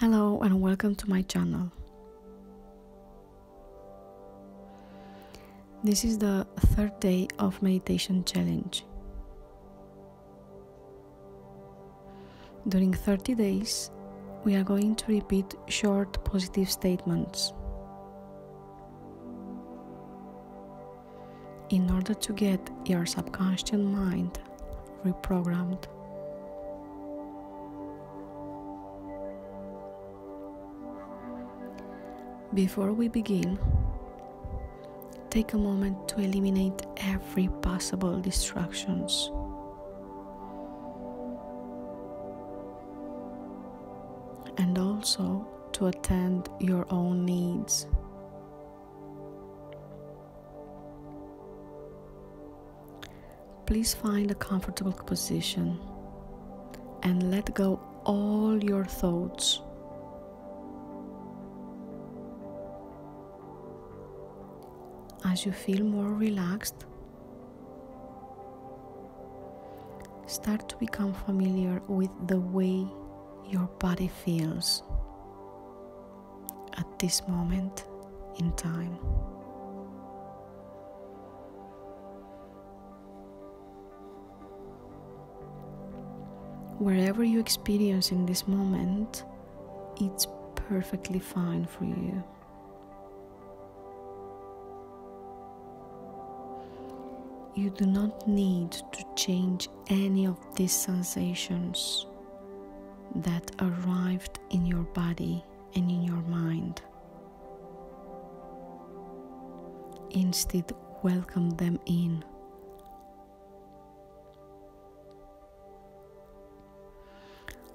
Hello and welcome to my channel. This is the third day of meditation challenge. During 30 days, we are going to repeat short positive statements. In order to get your subconscious mind reprogrammed. Before we begin, take a moment to eliminate every possible distractions. And also to attend your own needs. Please find a comfortable position and let go all your thoughts. As you feel more relaxed, start to become familiar with the way your body feels at this moment in time. Wherever you experience in this moment, it's perfectly fine for you. You do not need to change any of these sensations that arrived in your body and in your mind. Instead, welcome them in.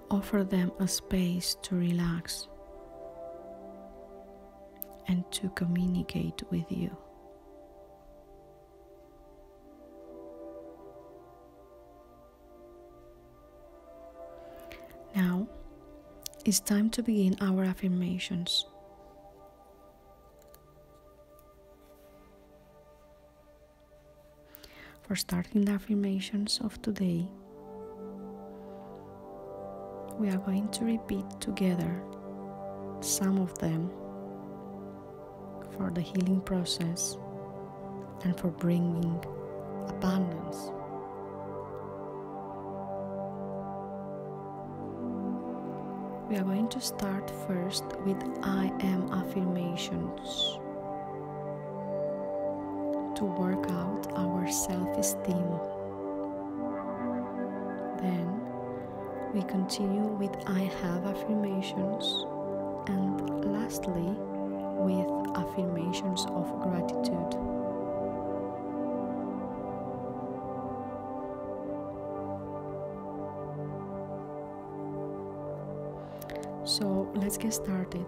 Offer them a space to relax and to communicate with you. It's time to begin our affirmations. For starting the affirmations of today, we are going to repeat together some of them for the healing process and for bringing abundance. We are going to start first with I am affirmations to work out our self esteem. Then we continue with I have affirmations, and lastly, with affirmations of gratitude. Let's get started.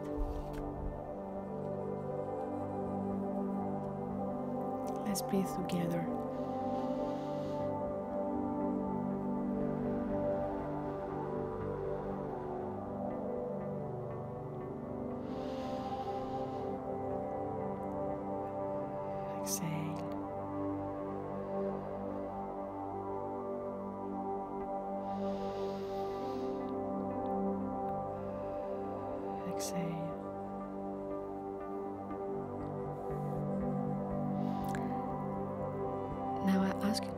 Let's breathe together. Exhale.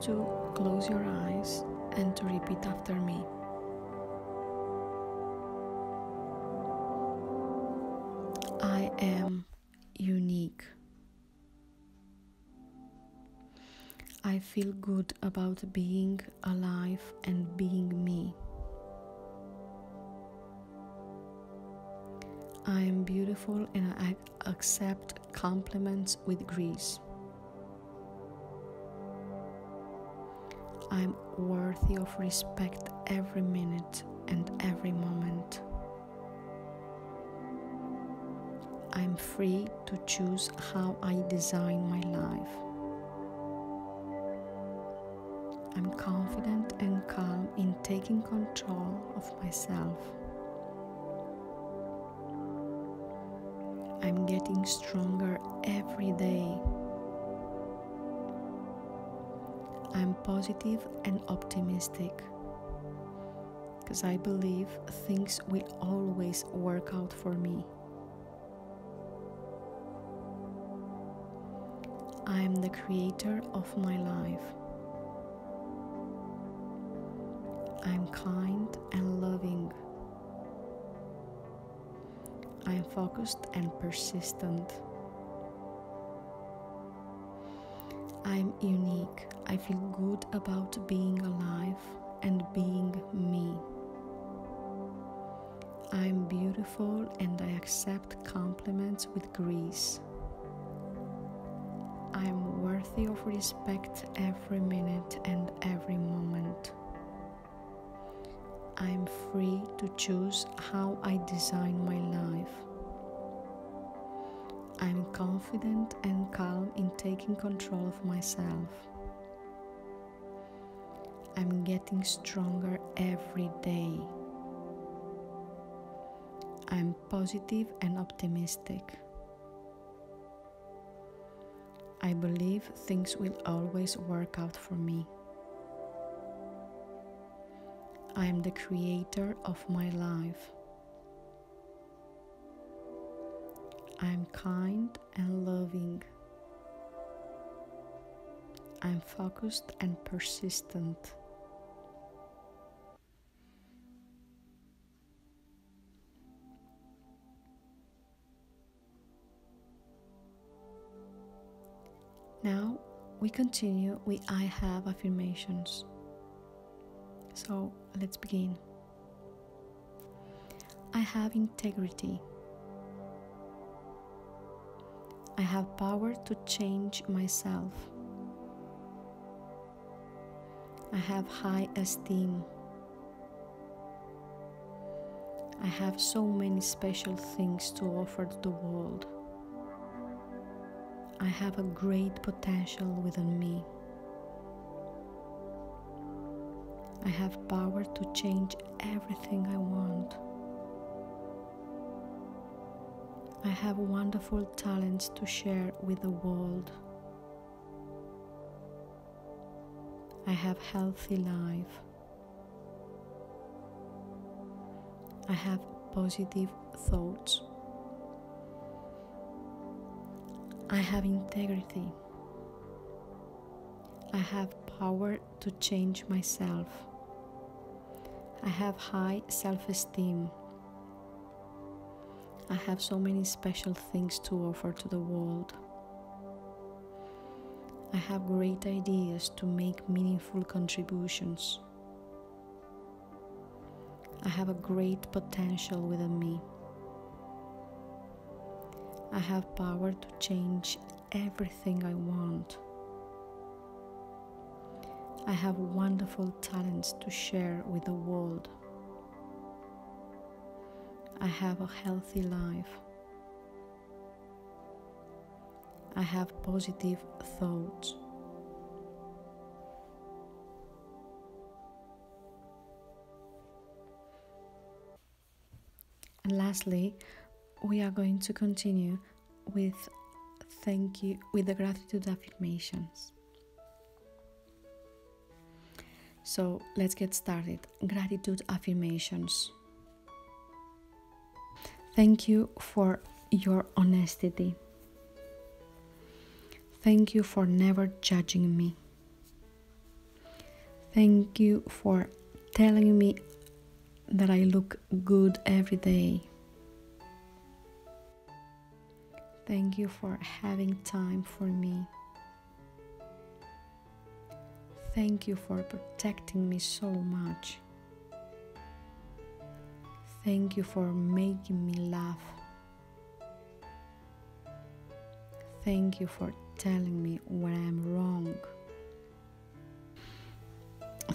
To close your eyes and to repeat after me. I am unique. I feel good about being alive and being me. I am beautiful and I accept compliments with grace. I am worthy of respect every minute and every moment. I am free to choose how I design my life. I'm confident and calm in taking control of myself. I'm getting stronger every day. I'm positive and optimistic. because I believe things will always work out for me. I am the creator of my life. I'm kind and loving. I'm focused and persistent. I'm unique. I feel good about being alive and being me. I'm beautiful and I accept compliments with grace. I'm worthy of respect every minute and every moment. I'm free to choose how I design my life. I'm confident and calm in taking control of myself. I'm getting stronger every day. I'm positive and optimistic. I believe things will always work out for me. I am the creator of my life. I am kind and loving. I am focused and persistent. Now we continue with I have affirmations. So let's begin. I have integrity. I have power to change myself. I have high esteem. I have so many special things to offer to the world. I have a great potential within me. I have power to change everything I want. I have wonderful talents to share with the world. I have healthy life. I have positive thoughts. I have integrity. I have power to change myself. I have high self esteem. I have so many special things to offer to the world. I have great ideas to make meaningful contributions. I have a great potential within me. I have power to change everything I want. I have wonderful talents to share with the world. I have a healthy life. I have positive thoughts. And lastly, we are going to continue with thank you with the gratitude affirmations. So let's get started. Gratitude affirmations. Thank you for your honesty. Thank you for never judging me. Thank you for telling me that I look good every day. Thank you for having time for me. Thank you for protecting me so much. Thank you for making me laugh. Thank you for telling me when I'm wrong.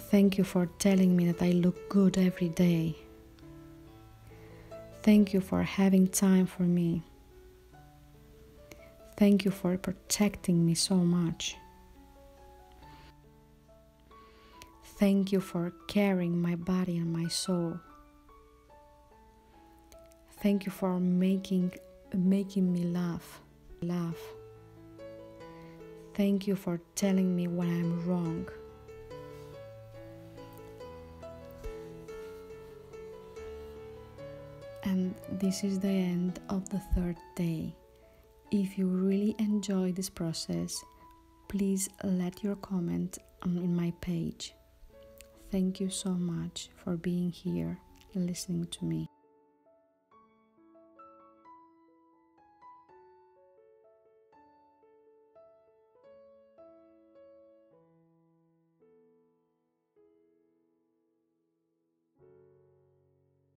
Thank you for telling me that I look good every day. Thank you for having time for me. Thank you for protecting me so much. Thank you for carrying my body and my soul. Thank you for making making me laugh. Laugh. Thank you for telling me when I'm wrong. And this is the end of the third day. If you really enjoy this process, please let your comment on my page. Thank you so much for being here and listening to me.